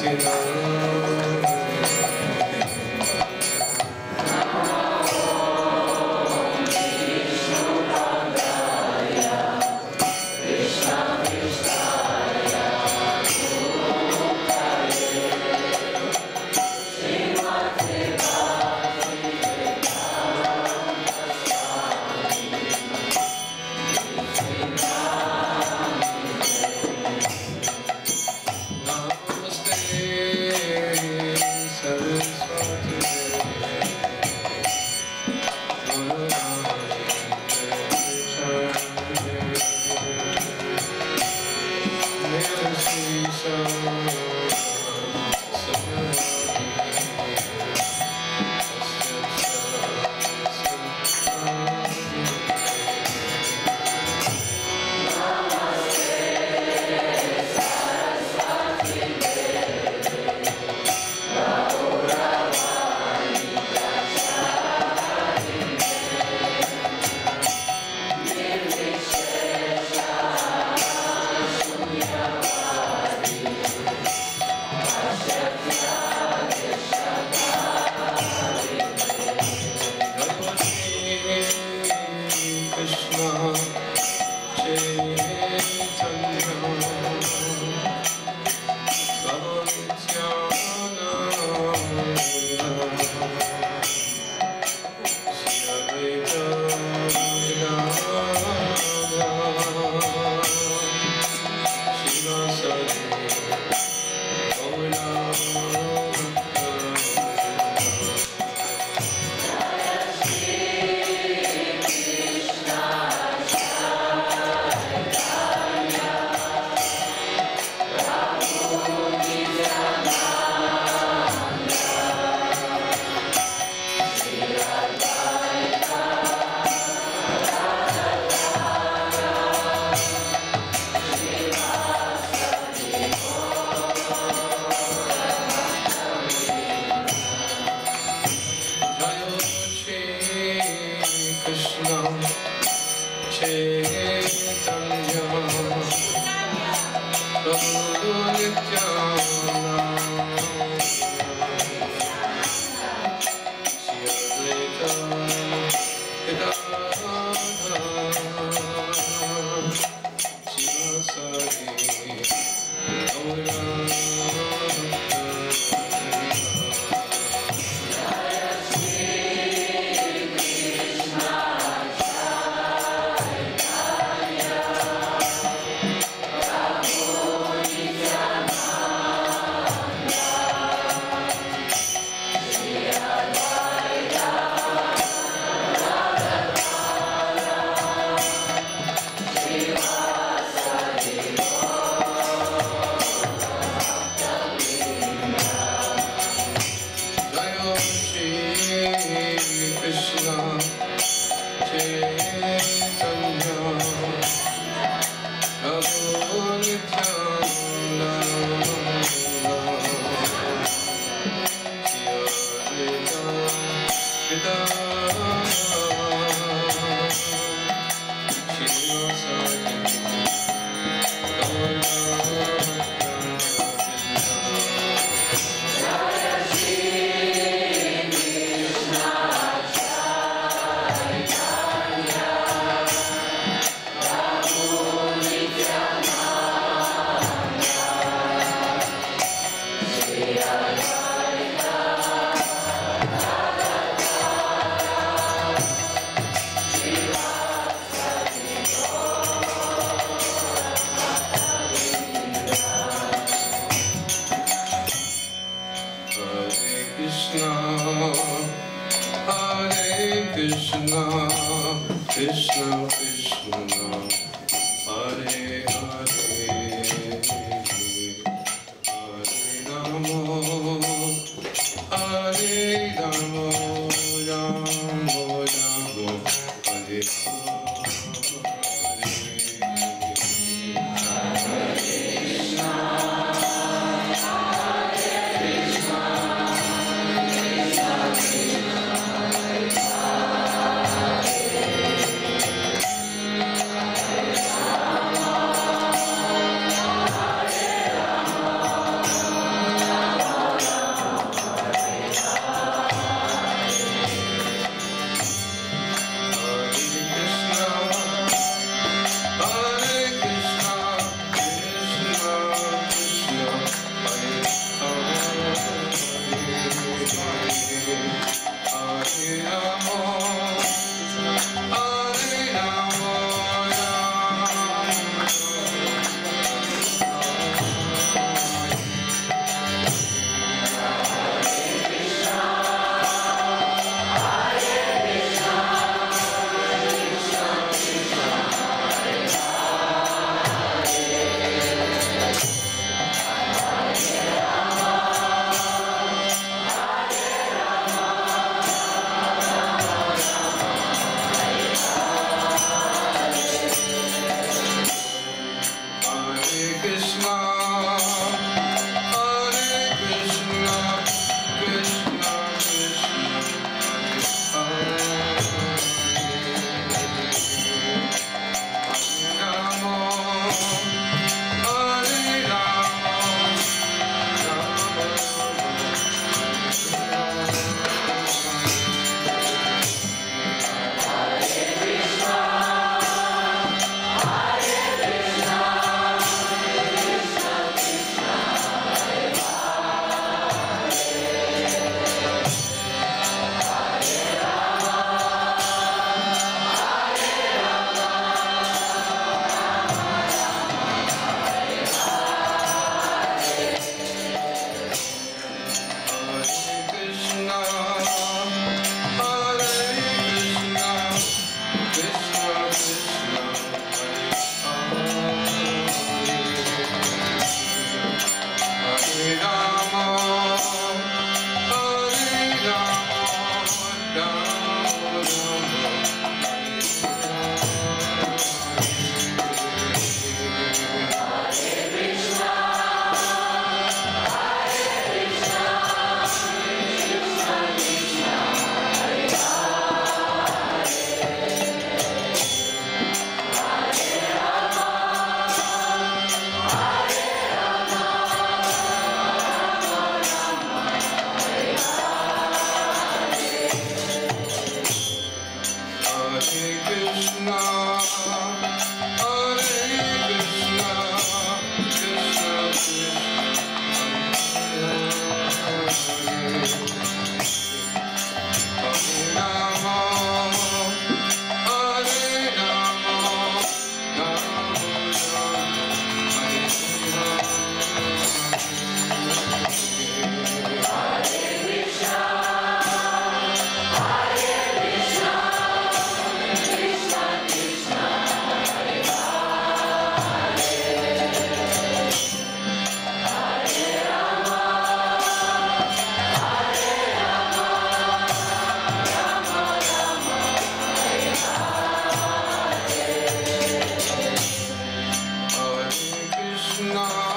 见到 Hare Rama. Allah